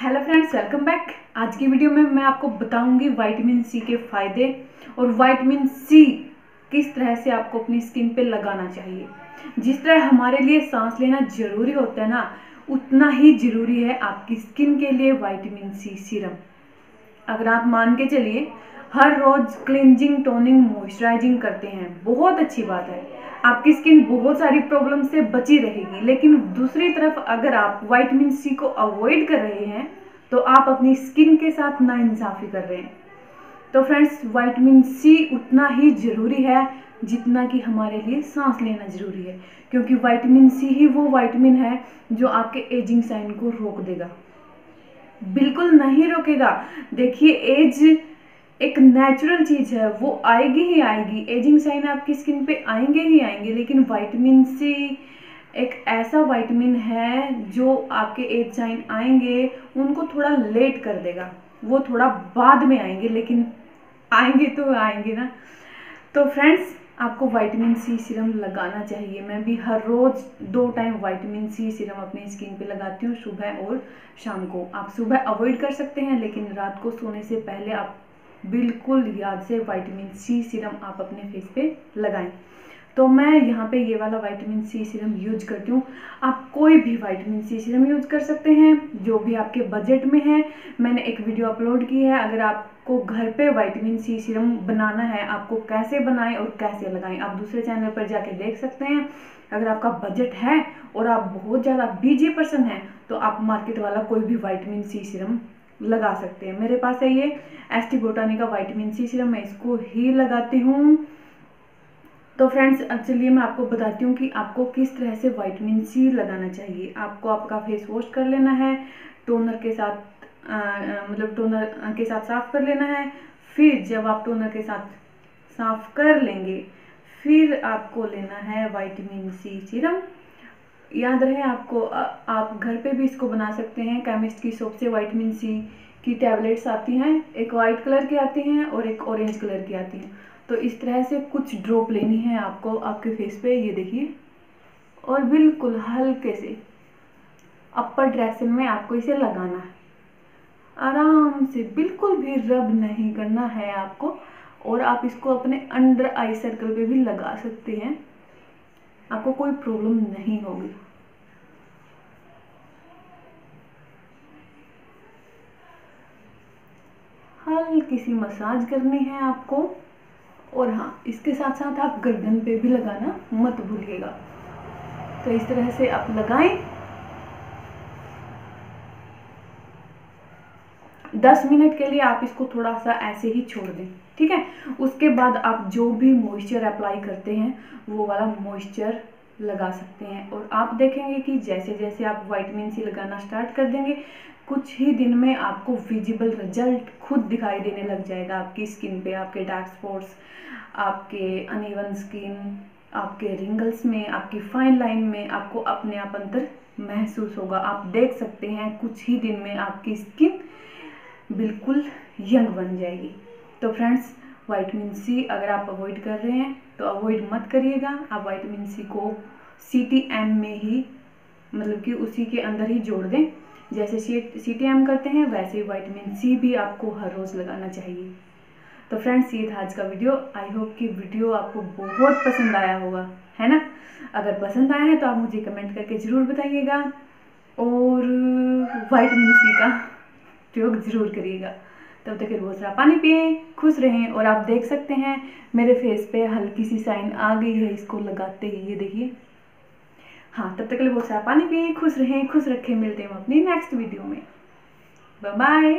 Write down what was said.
Hello friends welcome back आज की video में मैं आपको बताऊँगी विटामिन सी के फ़ायदे और विटामिन सी किस तरह से आपको अपनी स्किन पे लगाना चाहिए। जिस तरह हमारे लिए सांस लेना ज़रूरी होता है ना, उतना ही ज़रूरी है आपकी स्किन के लिए विटामिन सी सीरम अगर आप मान के चलिए, हर रोज क्लिनजिंग टोनिंग मॉइस्चराइजिंग करते हैं, बहुत अच्छी बात है। आपकी स्किन बहुत सारी प्रॉब्लम से बची रहेगी। लेकिन दूसरी तरफ़ अगर आप वाइटमिन सी को अवॉइड कर रहे हैं तो आप अपनी स्किन के साथ नाइंसाफ़ी कर रहे हैं। तो फ्रेंड्स वाइटमिन सी उतना ही ज़रूरी है जितना कि हमारे लिए सांस लेना ज़रूरी है। क्योंकि वाइटमिन सी ही वो वाइटमिन है जो आपके एजिंग साइन को रोक देगा। बिल्कुल नहीं रोकेगा। देखिए एज एक नेचुरल चीज़ है, वो आएगी ही आएगी। एजिंग साइन आपकी स्किन पे आएँगे ही आएँगे, लेकिन वाइटमिन सी एक ऐसा वाइटमिन है जो आपके एज साइन आएँगे, उनको थोड़ा लेट कर देगा। वो थोड़ा बाद में आएँगे, लेकिन आएँगे तो आएँगे ना। तो फ्रेंड्स आपको वाइटामिन सी सीरम लगाना चाहिए। मैं भी हर रोज़ दो टाइम वाइटामिन सी सीरम अपनी स्किन पे लगाती हूँ, सुबह और शाम को। आप सुबह अवॉइड कर सकते हैं, लेकिन रात को सोने से पहले आप बिल्कुल याद से वाइटामिन सी सीरम आप अपने फेस पे लगाएँ। तो मैं यहाँ पे ये वाला वाइटामिन सी सीरम यूज़ करती हूँ। आप कोई भी वाइटामिन सी सीरम यूज़ कर सकते हैं, जो भी आपके बजट में है। मैंने एक वीडियो अपलोड की है। अगर आपको घर पे वाइटामिन सी सीरम बनाना है, आपको कैसे बनाएँ और कैसे लगाएँ, आप दूसरे चैनल पर जाके देख सकते हैं। अगर आपका बजट है और आप बहुत ज़्यादा बीजी पर्सन हैं तो आप मार्केट वाला कोई भी वाइटामिन सी सीरम लगा सकते हैं। मेरे पास है ये एस टी बोटानी का वाइटामिन सी सीरम मैं इसको ही लगाती हूँ। तो फ्रेंड्स चलिए मैं आपको बताती हूँ कि आपको किस तरह से वाइटामिन सी लगाना चाहिए। आपको आपका फेस वॉश कर लेना है टोनर के साथ मतलब टोनर के साथ साफ़ कर लेना है। फिर जब आप टोनर के साथ साफ़ कर लेंगे, फिर आपको लेना है वाइटामिन सी सीरम याद रहे आपको आप घर पे भी इसको बना सकते हैं। केमिस्ट की शॉप से वाइटमिन सी की टैबलेट्स आती हैं, एक वाइट कलर की आती हैं और एक ऑरेंज कलर की आती हैं। तो इस तरह से कुछ ड्रॉप लेनी है आपको, आपके फेस पे, ये देखिए। और बिल्कुल हल्के से अपर डायरेक्शन में आपको इसे लगाना है। आराम से, बिल्कुल भी रब नहीं करना है आपको और आप इसको अपने अंडर आई सर्कल पे भी लगा सकते हैं। आपको कोई प्रॉब्लम नहीं होगी। हल्की सी मसाज करनी है आपको, और हाँ इसके साथ साथ आप गर्दन पे भी लगाना मत भूलिएगा। तो इस तरह से आप लगाएँ दस मिनट के लिए आप इसको थोड़ा सा ऐसे ही छोड़ दें, ठीक है? उसके बाद आप जो भी मॉइस्चर अप्लाई करते हैं, वो वाला मॉइस्चर लगा सकते हैं। और आप देखेंगे कि जैसे जैसे आप वाइटमिन सी लगाना स्टार्ट कर देंगे, कुछ ही दिन में आपको विजिबल रिज़ल्ट खुद दिखाई देने लग जाएगा। आपकी स्किन पे, आपके डार्क स्पॉट्स आपके अनइवन स्किन आपके रिंगल्स में, आपकी फाइन लाइन में आपको अपने आप अंतर महसूस होगा। आप देख सकते हैं कुछ ही दिन में आपकी स्किन बिल्कुल यंग बन जाएगी। तो फ्रेंड्स वाइटामिन सी अगर आप अवॉइड कर रहे हैं तो अवॉइड मत करिएगा। आप वाइटामिन सी को सी टी एम में ही मतलब कि उसी के अंदर ही जोड़ दें। जैसे सी टी एम करते हैं, वैसे ही वाइटामिन सी भी आपको हर रोज़ लगाना चाहिए। तो फ्रेंड्स ये था आज का वीडियो आई होप कि वीडियो आपको बहुत पसंद आया होगा, है ना? अगर पसंद आया है तो आप मुझे कमेंट करके ज़रूर बताइएगा। और वाइटमिन सी का प्रयोग ज़रूर करिएगा। तब तक रोज़ सारा पानी पिए, खुश रहें और आप देख सकते हैं, मेरे फेस पे हल्की सी साइन आ गई है इसको लगाते ही। ये देखिए। हाँ तब तक रहा बहुत सारा पानी पिए, खुश रहें, खुश रखें। मिलते हैं हम अपनी नेक्स्ट वीडियो में। बाय